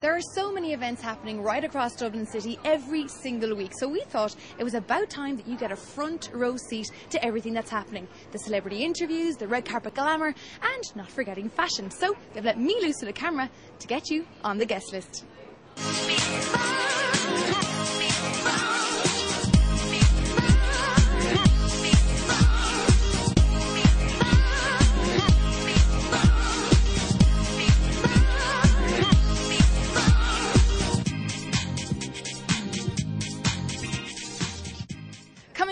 There are so many events happening right across Dublin City every single week, so we thought it was about time that you get a front row seat to everything that's happening. The celebrity interviews, the red carpet glamour, and not forgetting fashion. So they've let me loose with a camera to get you on the guest list.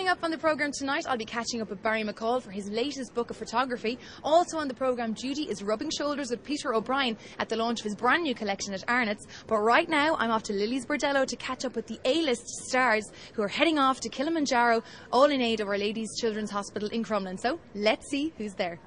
Coming up on the programme tonight, I'll be catching up with Barry McCall for his latest book of photography. Also on the programme, Judy is rubbing shoulders with Peter O'Brien at the launch of his brand new collection at Arnott's. But right now, I'm off to Lillie's Bordello to catch up with the A-list stars who are heading off to Kilimanjaro, all in aid of Our Lady's Children's Hospital in Crumlin. So let's see who's there.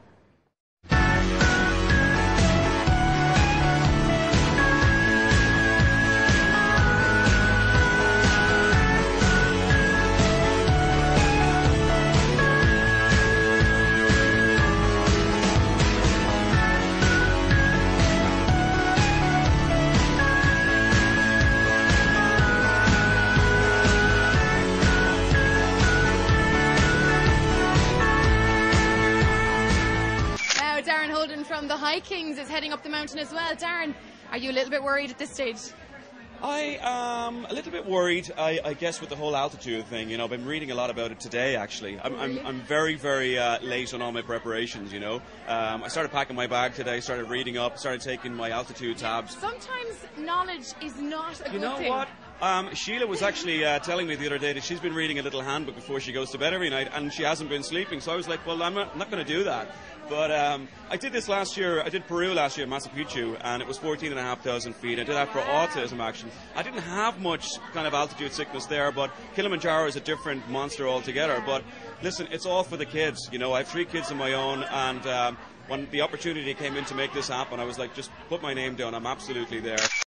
Now, from the High Kings is heading up the mountain as well. Darren, are you a little bit worried at this stage? I am a little bit worried, I, I guess, with the whole altitude thing. You know, I've been reading a lot about it today, actually. I'm, I'm, I'm very, very uh, late on all my preparations, you know. Um, I started packing my bag today, started reading up, started taking my altitude tabs. Sometimes knowledge is not a You good know thing. what? Um, Sheila was actually uh, telling me the other day that she's been reading a little handbook before she goes to bed every night, and she hasn't been sleeping. So I was like, well, I'm not, not going to do that. But um, I did this last year. I did Peru last year, Machu Picchu, and it was 14,500 feet. I did that for autism, action. I didn't have much kind of altitude sickness there, but Kilimanjaro is a different monster altogether. But listen, it's all for the kids. You know, I have three kids of my own, and um, when the opportunity came in to make this happen, I was like, just put my name down. I'm absolutely there.